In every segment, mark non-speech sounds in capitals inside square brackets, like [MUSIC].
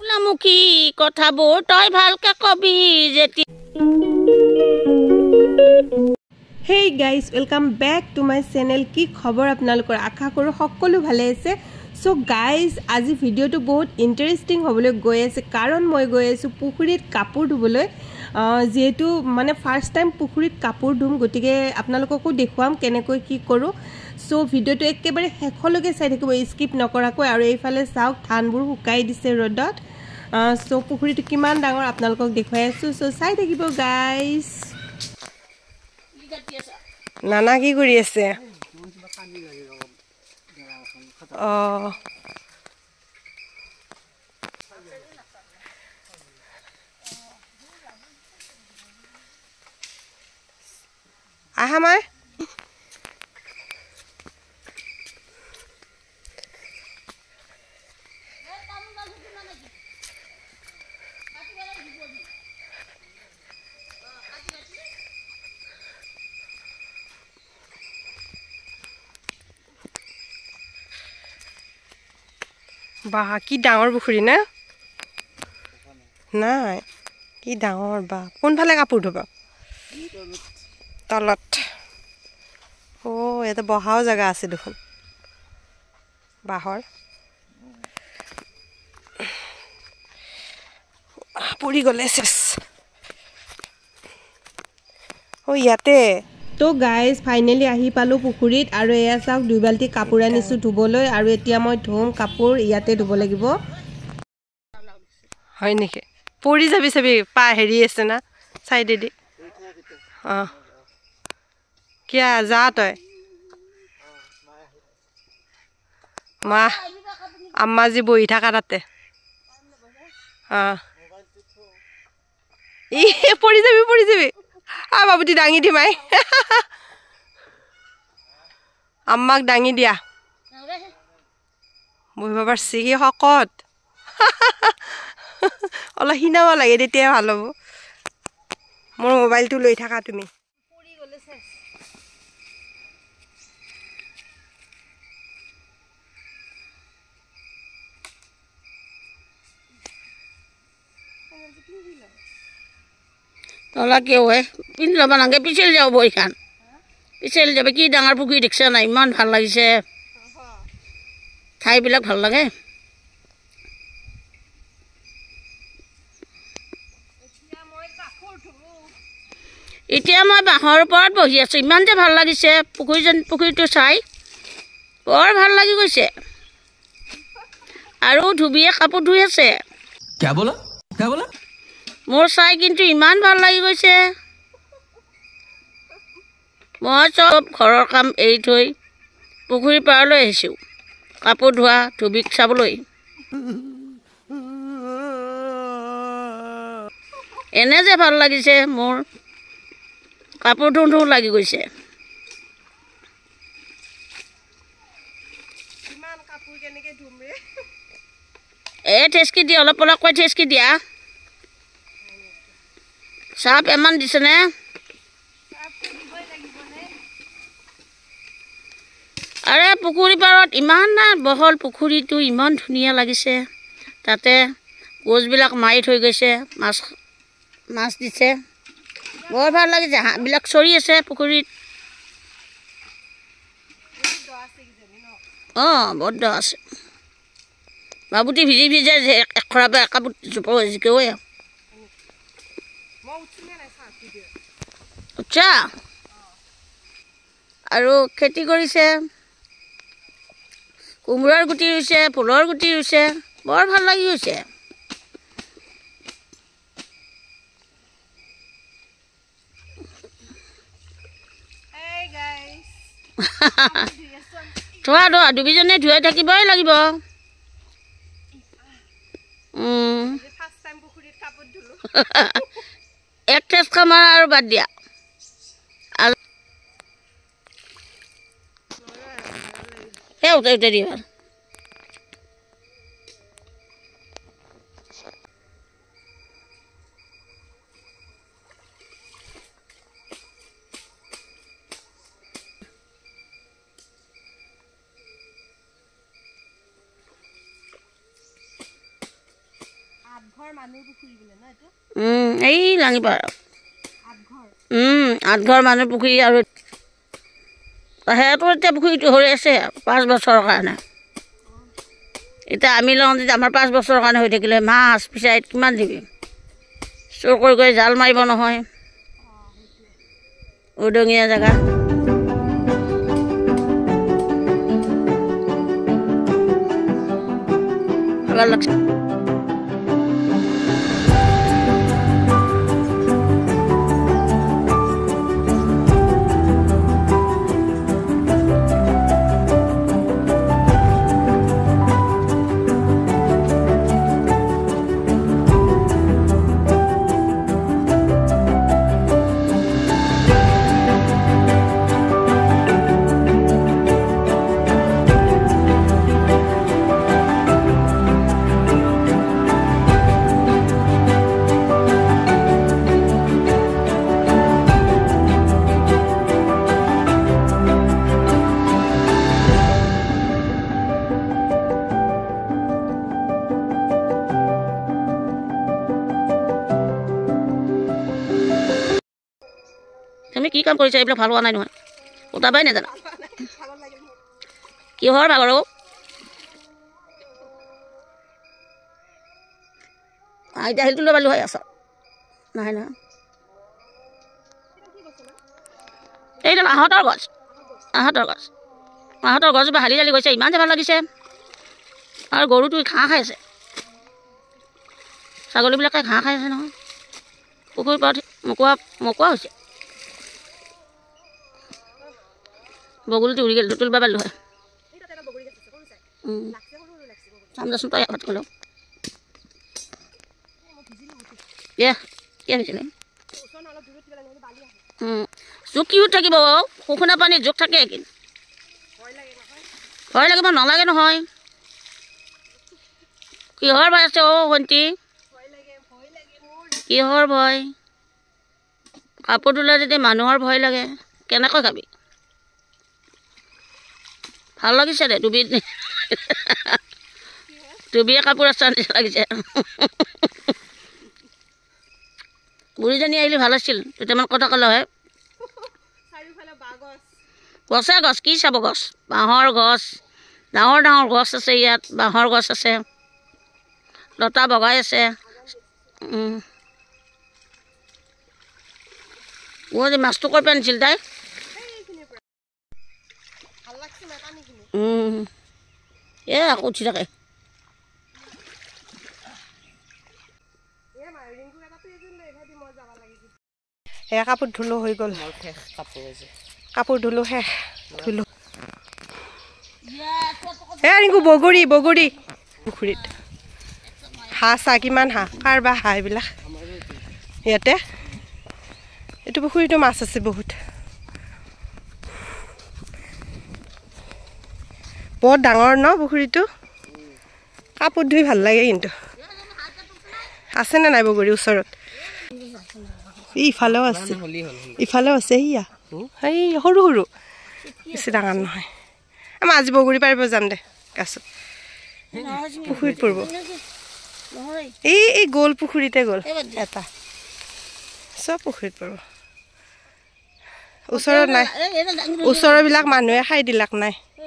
ওলামুখী কথাবোৰ তই ভালকে কবি যেতিয়া hey guys welcome back to my channel কি খবৰ আপোনালোকৰ? আশা কৰোঁ সকলো ভালে আছে। চ' গাইজ আজি ভিডিঅ'টো বহুত ইণ্টাৰেষ্টিং হ'বলৈ গৈ আছে। কাৰণ মই গৈ আছোঁ পুখুৰীত কাপোৰ ধুবলৈ। যিহেতু মানে ফাৰ্ষ্ট টাইম পুখুৰীত কাপোৰ ধুম গতিকে আপোনালোককো দেখুৱাম কেনেকৈ কি কৰোঁ। চ' ভিডিঅ'টো একেবাৰে শেষলৈকে চাই থাকিব স্কিপ নকৰাকৈ। আৰু এইফালে চাওক ধানবোৰ শুকাই দিছে ৰ'দত। চ' পুখুৰীটো কিমান ডাঙৰ আপোনালোকক দেখুৱাই আছোঁ। চ' চাই থাকিব গাইজ নানা কি কৰি আছে? অঁ আহা মই। বা কি ডাঙৰ পুখুৰী না? নাই কি ডাঙৰ বা। কোনফালে কাপোৰ ধুব? তলত। ইয়াতে বহাও জেগা আছে দেখোন। বাঁহৰ। পৰি গ'লে চেচ অ' ইয়াতে। তো গাইজ ফাইনেলি আহি পালোঁ পুখুৰীত আৰু এয়া চাওক দুই বাল্টি কাপোৰ আনিছোঁ ধুবলৈ আৰু এতিয়া মই ধুম কাপোৰ ইয়াতে ধুব লাগিব। হয় নেকি? পৰি যাবি চাবি পা হেৰি আছে না চাইডেদি। অঁ। কিয়া যা তই। মা আম্মা যি বহি থাকা তাতে। অঁ ই পৰি যাবি পৰি যাবি। আ বাবুটি দাঙি দিম আই আম্মাক দাঙি দিয়া। বহিব পাৰছি সি শকত। অলপ সিনাব লাগে তেতিয়া ভাল হ'ব। মোৰ মোবাইলটো লৈ থাকা তুমি। তলাকে হয় পিন্ধি ল'ব নালাগে পিছলি যাব এইখান পিছলি যাব কি ডাঙৰ পুখুৰী দেখিছে নাই ইমান ভাল লাগিছে ঠাইবিলাক ভাল লাগে এতিয়া মই বাঁহৰ ওপৰত বহি আছোঁ ইমান যে ভাল লাগিছে পুখুৰীজন পুখুৰীটো চাই বৰ ভাল লাগি গৈছে আৰু ধুবিয়ে কাপোৰ ধুই আছে মোৰ চাই কিন্তু ইমান ভাল লাগি গৈছে। মই চব ঘৰৰ কাম এৰি থৈ পুখুৰীৰ পাৰলৈ আহিছোঁ। কাপোৰ ধোৱা ধুবিক চাবলৈ। এনে যে ভাল লাগিছে মোৰ কাপোৰ ধুওঁ ধুওঁ লাগি গৈছে। এই ঠেচকি দিয়া অলপ অলপকৈ ঠেচকি দিয়া। চাপ এমান দিছেনে আৰে পুখুৰী পাৰত ইমান বহল পুখুৰীটো ইমান ধুনীয়া লাগিছে। তাতে গছবিলাক মাৰি থৈ গৈছে মাছ মাছ দিছে। বৰ ভাল লাগিছে হাঁহবিলাক চৰি আছে পুখুৰীত। অঁ বৰ দ আছে। বাবুটি ভিজি ভিজে যে এখৰাবে একাপোৰ জোপৰ জিকে ঐ মই উঠিলে নাই চা ভিডিঅ' আচ্ছা। আৰু খেতি কৰিছে। কোমোৰাৰ গুটি ৰুইছে ফুলৰ গুটি ৰুইছে বৰ ভাল লাগি গৈছে। Guys. [LAUGHS] ধোৱা ধোৱা দুবিজনে ধুৱাই থাকিবই লাগিব। [LAUGHS] এক ঠেচ খামাৰ আৰু বাদ দিয়া আৰু সেই উঠাই উঠাই দিয়া উম, এই লাঙিপাৰ আঠঘৰ মানুহ পুখুৰী আৰু সিহঁতৰ এতিয়া পুখুৰীটো হৈ আছে পাঁচ বছৰৰ কাৰণে। এতিয়া আমি লওঁ যেতিয়া আমাৰ পাঁচ বছৰৰ কাৰণে হৈ থাকিলে মাছ ফিচাৰীত কিমান দিবি? চোৰ কৰি কৰি জাল মাৰিব নহয়। উদঙীয়া জেগা। লাগছে কাম কৰিছা এইবিলাক ভাল হোৱা নাই নহয়। উঠাবাই নাজানা। কিহৰ ভাগৰ আইতা শিলটো লৈ পালো হয় আছ। নাই নহয় এইডাল আহঁতৰ গছ আহঁতৰ গছ। আহঁতৰ গছজোপা হালি জালি গৈছে ইমান যে ভাল লাগিছে। আৰু গৰুটো ঘাঁহ খাই আছে। ছাগলীবিলাকে ঘাঁহ খাই আছে নহয়। পুখুৰীৰ পাৰত মোকোৱা মোকোৱা হৈছে। বগলীটো উৰি গ'ল তুলিব পাৰিলোঁ হয় চাম দেচোন তই ভাত ক'লেও কি হৈছিলে জোক কিহত থাকিব শুকুনা পানীত জোক থাকে কিন্তু ভয় লাগিব নালাগে নহয়। কিহৰ ভয় আছে অ' ভণ্টি? কিহৰ ভয়? কাপোৰ ধুলে যদি মানুহৰ ভয় লাগে কেনেকৈ খাবি? ভাল লাগিছে দে ডুবি ডুবিয়ে কাপোৰ আছে নিচিনা লাগিছে। বুঢ়ীজনী আহিলে ভাল আছিল দুটামান কথা ক'লে হয়। গছে গছ কি চাব গছ? বাঁহৰ গছ ডাঙৰ ডাঙৰ গছ আছে ইয়াত বাঁহৰ গছ আছে। লতা বগাই আছে। মোৰ যে মাছটো ক'ৰ পৰা আনিছিল তাই? এ আকৌ উঠি থাকে এয়া কাপোৰ ধুলো হৈ গ'ল কাপোৰ ধুলো শেষ ধুলো এ ৰিংকু বগৰী বগৰী পুখুৰীত হাঁহ চাহ কিমান হাঁহ কাৰ বা হাঁহ এইবিলাক ইয়াতে এইটো পুখুৰীতো মাছ আছে বহুত বৰ ডাঙৰ ন পুখুৰীটো? কাপোৰ ধুই ভাল লাগে কিন্তু। আছেনে নাই বগৰী ওচৰত? ইফালেও আছে। ইফালেও আছে সেয়া। সেই সৰু সৰু। বেছি ডাঙৰ নহয়। আমাৰ আজি বগৰী পাৰিব যাম দে গাছত। পুখুৰীত পৰিব। এই এই গ'ল পুখুৰীতে গ'ল এটা। চব পুখুৰীত পৰিব। ওচৰত নাই। ওচৰৰবিলাক মানুহে খাই দিলাক নাই।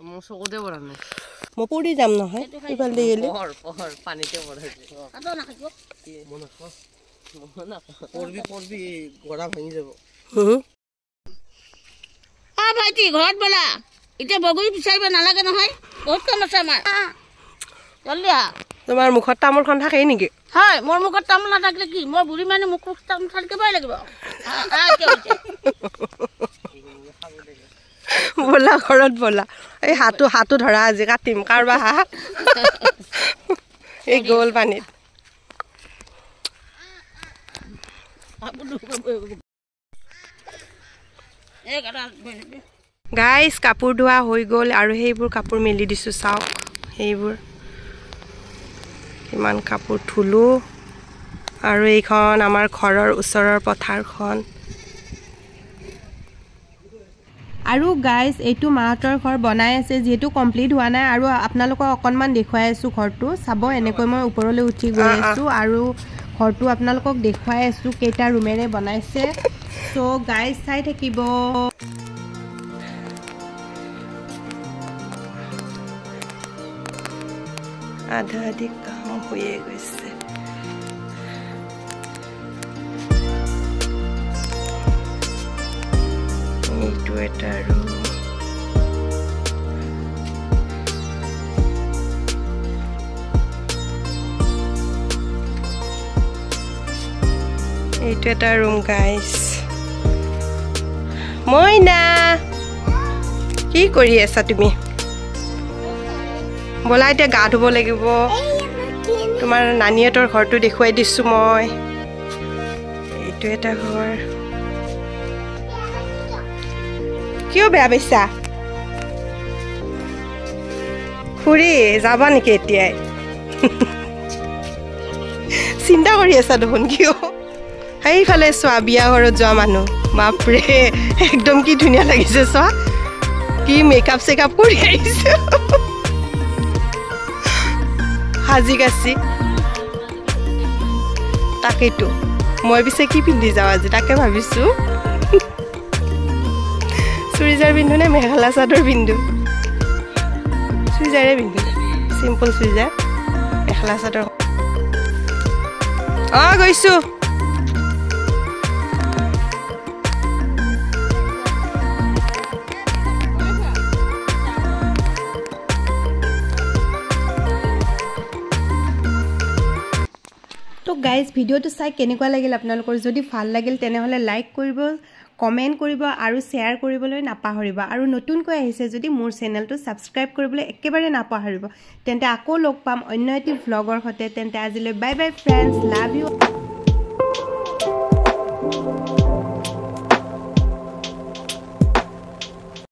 মোৰ চকুতে পৰা নাই মই পৰি যাম নহয় ইফাল দি গেলি পহৰ পহৰ পানীতে পৰাইছে কাটো নাখাব পৰবি পৰবি গৰা ভাঙি যাব হুম। অ ভাইটি ঘৰত ব'লা এতিয়া বগৰী বিচাৰিব নালাগে নহয় বহুত কাম আছে আমাৰ? জল্দি আহা। তোমাৰ মুখত তামোলখন থাকেই নেকি? হয় মোৰ মুখত তামোল নাথাকিলে কি? মই বুঢ়ী মানে মুখত তামোল থাকিবই লাগিব। আ, আ, এতিয়া হৈছে। ব'লা ঘৰত ব'লা। এই হাতো হাতো ধৰা আজি কাটিম। কাৰোবাৰ হাঁহ এই গ'ল পানীত। এই। গাইজ কাপোৰ ধোৱা হৈ গ'ল আৰু সেইবোৰ কাপোৰ মেলি দিছোঁ চাওক। সেইবোৰ। ইমান কাপোৰ ধুলোঁ। আৰু এইখন আমাৰ ঘৰৰ ওচৰৰ পথাৰখন। আৰু গাইজ এইটো মাহঁতৰ ঘৰ বনাই আছে যিহেতু কমপ্লিট হোৱা নাই। আৰু আপোনালোকক অকণমান দেখুৱাই আছোঁ ঘৰটো। চাব এনেকৈ মই ওপৰলৈ উঠি গৈ আছোঁ। আৰু ঘৰটো আপোনালোকক দেখুৱাই আছোঁ কেইটা ৰুমেৰে বনাইছে। চ' গাইজ চাই থাকিব। আধা আধি কাম হৈয়ে গৈছে এইটো এটা ৰুম এইটো এটা ৰুম গাইছ মইনা কি কৰি আছা তুমি ব'লা এতিয়া গা ধুব লাগিব। তোমাৰ নানীহঁতৰ ঘৰটো দেখুৱাই দিছোঁ মই। এইটো এটা ঘৰ। কিয় বেয়া পাইছা? খুৰী যাবা নেকি এতিয়াই? চিন্তা কৰি আছা দেখোন কিয়? সেইফালে চোৱা বিয়া ঘৰত যোৱা মানুহ। বাপৰে একদম কি ধুনীয়া লাগিছে চোৱা। কি মেকআপ চেকআপ কৰি আহিছে। সাজি কাচি তাকেইতো। মই পিছে কি পিন্ধি যাওঁ আজি? তাকে ভাবিছোঁ। চুৰিজাৰ পিন্ধো নে মেখেলা চাদৰ পিন্ধো? চুৰিজাৰে পিন্ধো। চিম্পল চুৰিজাৰ মেখেলা চাদৰ। অঁ গৈছোঁ। তো গাইজ ভিডিঅ'টো চাই কেনেকুৱা লাগিল আপোনালোকৰ? যদি ভাল লাগিল তেনেহ'লে লাইক কৰিব কমেণ্ট কৰিব আৰু শ্বেয়াৰ কৰিবলৈ নাপাহৰিব। আৰু নতুনকৈ আহিছে যদি মোৰ চেনেলটো ছাবস্ক্ৰাইব কৰিবলৈ একেবাৰে নাপাহৰিব তেন্তে আকৌ লগ পাম অন্য এটি ভ্লগৰ সৈতে। তেন্তে আজিলৈ bye bye friends love you